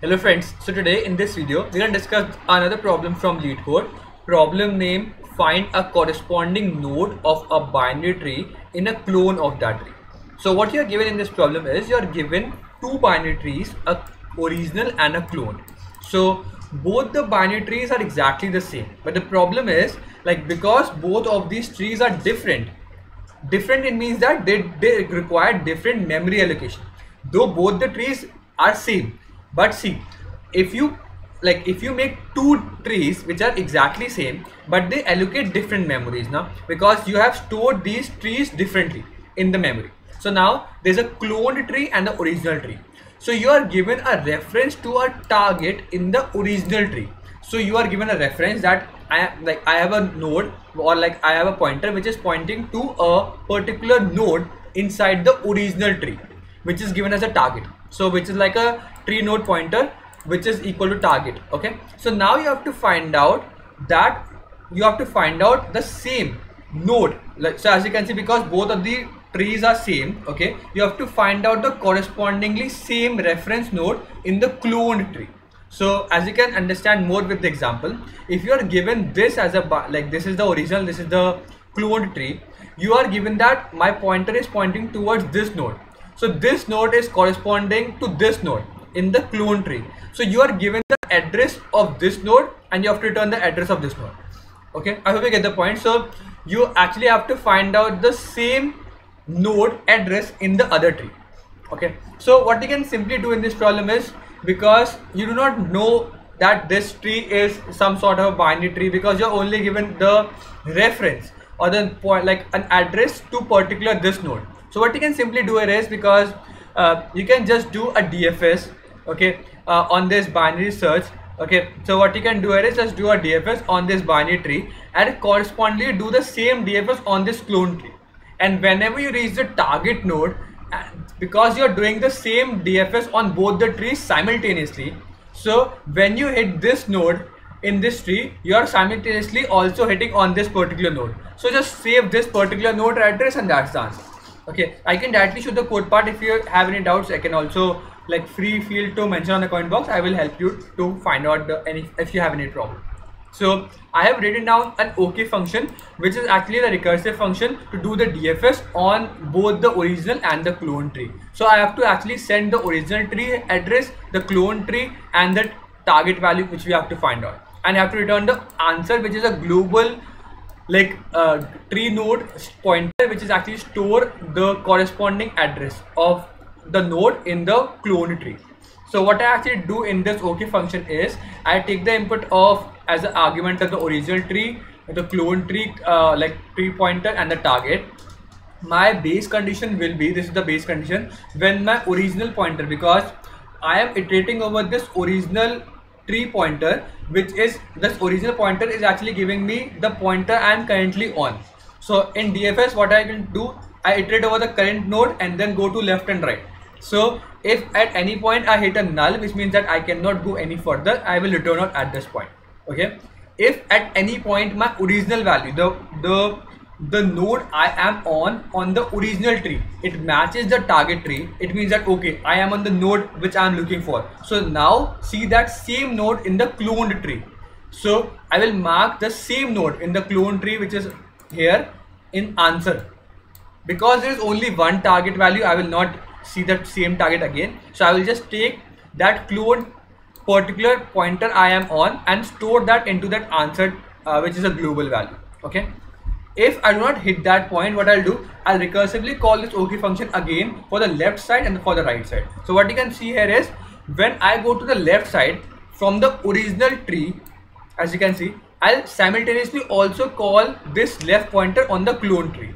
Hello friends, so today in this video we're going to discuss another problem from LeetCode. Problem name find a corresponding node of a binary tree in a clone of that tree. So what you are given in this problem is you are given two binary trees, a original and a clone. So both the binary trees are exactly the same but the problem is like because both of these trees are different different it means that they, they require different memory allocation though both the trees are same but see if you like if you make two trees which are exactly same but they allocate different memories now because you have stored these trees differently in the memory. So now there's a cloned tree and the original tree. So you are given a reference to a target in the original tree. So you are given a reference that I like I have a node or like I have a pointer which is pointing to a particular node inside the original tree which is given as a target. So which is like a tree node pointer which is equal to target okay? So now you have to find out that you have to find out the same node. Like so as you can see because both of the trees are same okay you have to find out the correspondingly same reference node in the cloned tree. So as you can understand more with the example if you are given this as a like this is the original this is the cloned tree you are given that my pointer is pointing towards this node. So this node is corresponding to this node in the clone tree. So you are given the address of this node and you have to return the address of this node. Okay? I hope you get the point. So you actually have to find out the same node address in the other tree. Okay? So what you can simply do in this problem is because you do not know that this tree is some sort of binary tree because you're only given the reference or the point like an address to particular this node. So what you can simply do here is because uh, you can just do a DFS okay uh, on this binary search okay so what you can do here is just do a DFS on this binary tree and correspondingly do the same DFS on this clone tree. And whenever you reach the target node because you're doing the same DFS on both the trees simultaneously so when you hit this node in this tree you are simultaneously also hitting on this particular node. So just save this particular node address and that's the answer okay i can directly show the code part if you have any doubts. I can also like free feel to mention on the comment box i will help you to find out the, any if you have any problem so I have written down an OK function which is actually the recursive function to do the DFS on both the original and the clone tree. So I have to actually send the original tree address, the clone tree and the target value which we have to find out. And I have to return the answer which is a global like uh, tree node pointer which is actually store the corresponding address of the node in the clone tree. So what I actually do in this OK function is I take the input of as an argument of the original tree, the clone tree, uh, like tree pointer and the target. My base condition will be, this is the base condition, when my original pointer, because I am iterating over this original tree pointer, which is, this original pointer is actually giving me the pointer I am currently on. So in DFS, what I can do, I iterate over the current node and then go to left and right. So if at any point I hit a null, which means that I cannot go any further, I will return out at this point okay? If at any point my original value the the the node I am on on the original tree it matches the target tree it means that okay I am on the node which I am looking for. So now see that same node in the cloned tree. So I will mark the same node in the clone tree which is here in answer. Because there is only one target value I will not see that same target again. So I will just take that clone particular pointer I am on and store that into that answer uh, which is a global value. Okay? If I do not hit that point what I'll do I'll recursively call this OK function again for the left side and for the right side. So what you can see here is when I go to the left side from the original tree as you can see I'll simultaneously also call this left pointer on the clone tree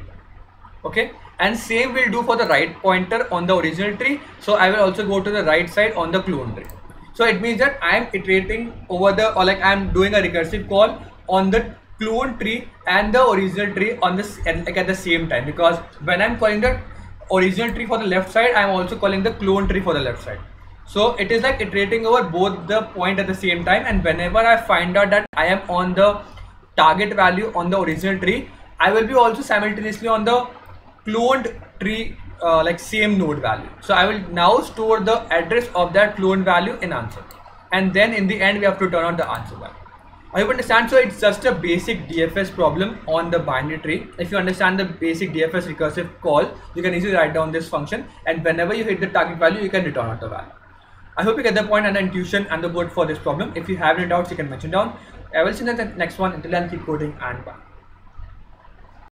okay? And same will do for the right pointer on the original tree. So I will also go to the right side on the clone tree. So it means that I am iterating over the or like I am doing a recursive call on the clone tree and the original tree on this like at the same time. Because when I'm calling the original tree for the left side I'm also calling the clone tree for the left side. So it is like iterating over both the point at the same time. And whenever I find out that I am on the target value on the original tree I will be also simultaneously on the cloned tree uh, like same node value. So I will now store the address of that cloned value in answer. And then in the end, we have to turn out the answer value. I hope you understand. So it's just a basic DFS problem on the binary tree. If you understand the basic DFS recursive call, you can easily write down this function. And whenever you hit the target value, you can return out the value. I hope you get the point and the intuition and the code for this problem. If you have any doubts, you can mention down. I will see you in the next one. Until then, keep coding and bye.